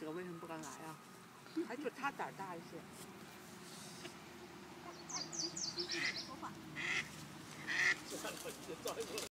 蛇为什么不敢来啊？还就它胆儿大一些。